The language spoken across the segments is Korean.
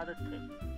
他的腿。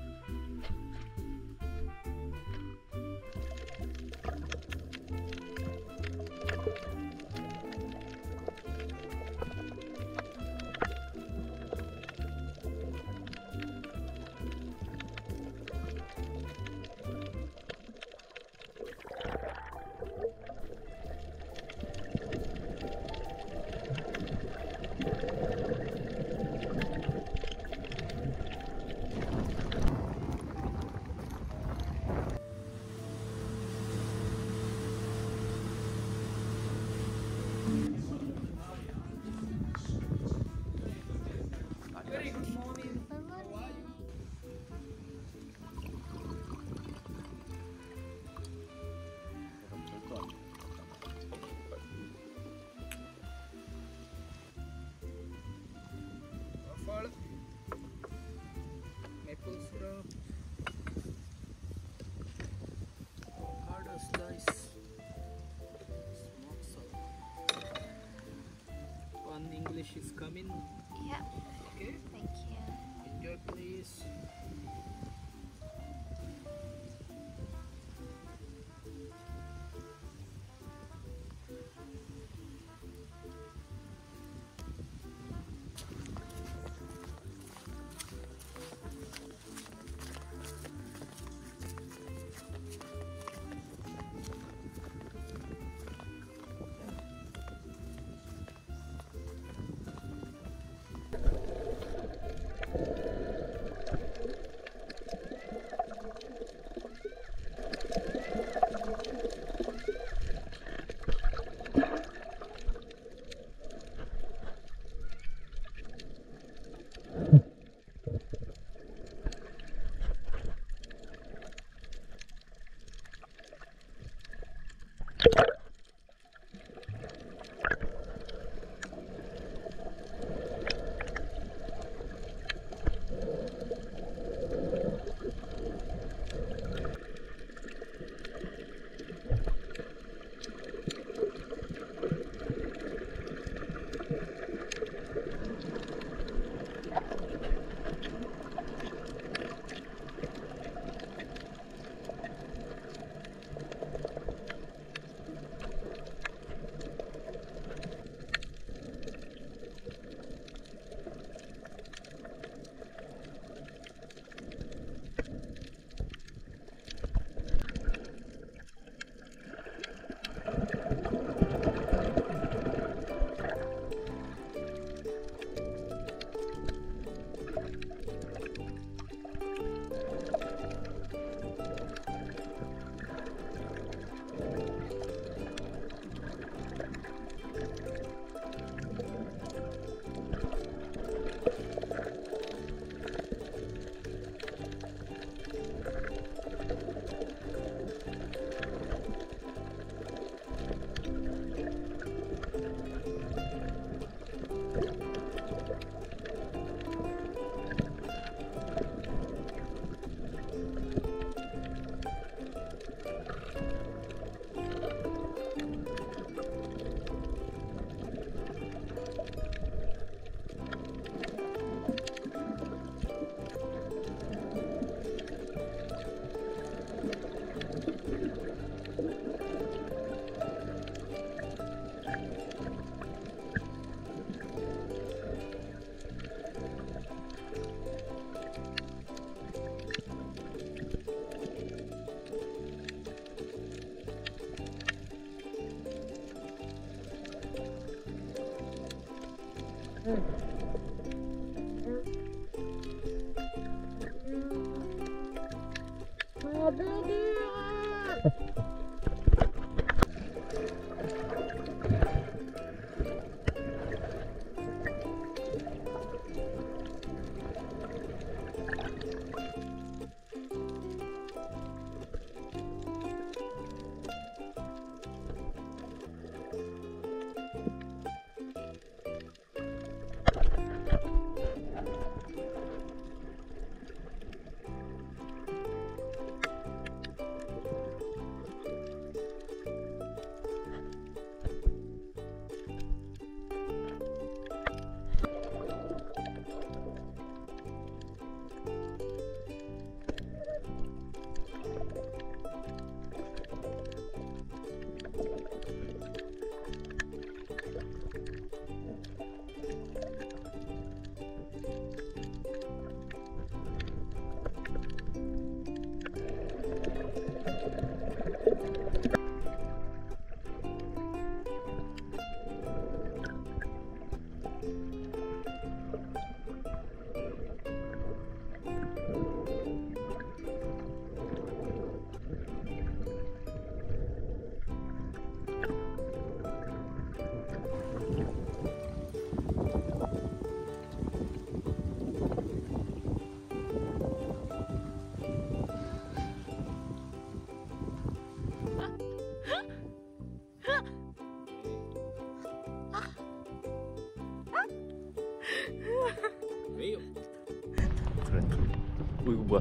Hey.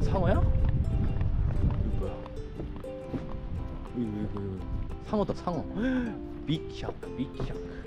상어야? 이거 뭐야? 이거 이거 이거 상어다 상어. 빅 샤크 빅 샤크.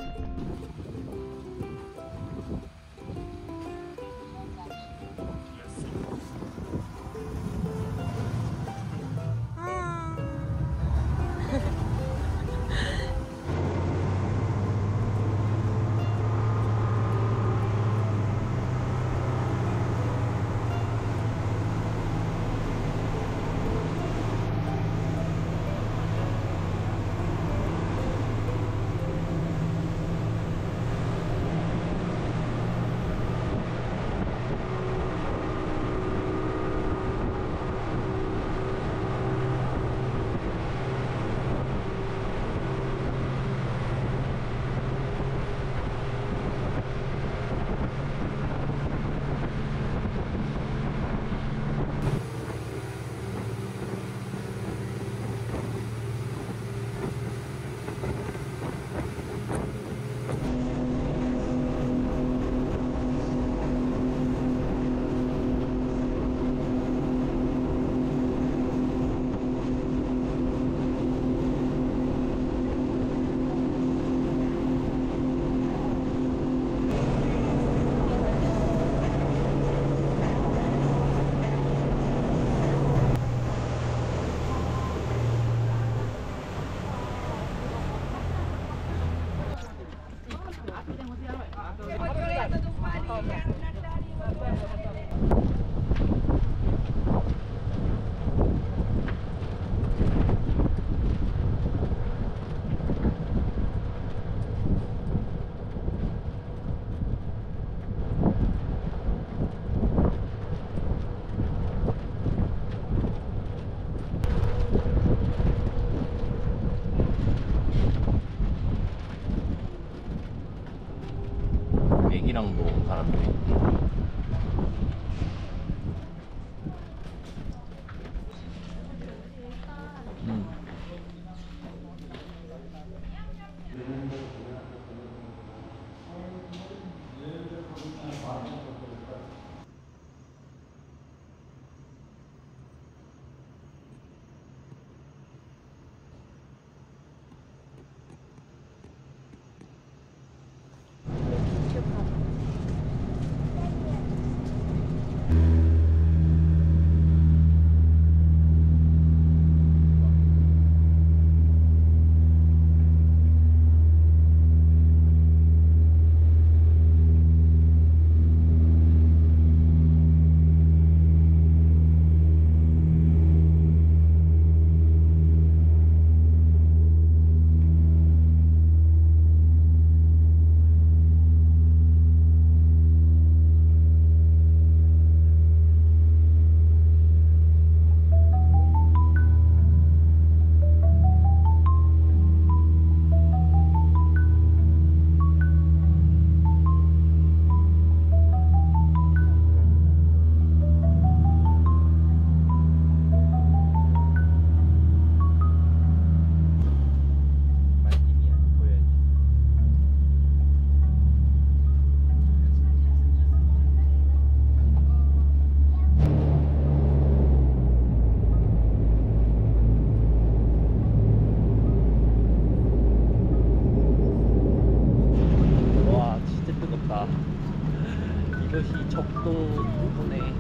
이것이 적도 부분의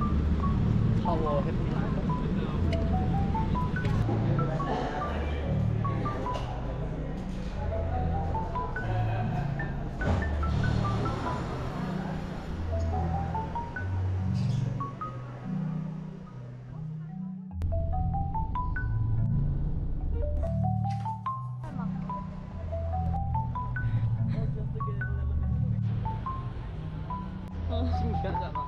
파워 해보입 现在吗？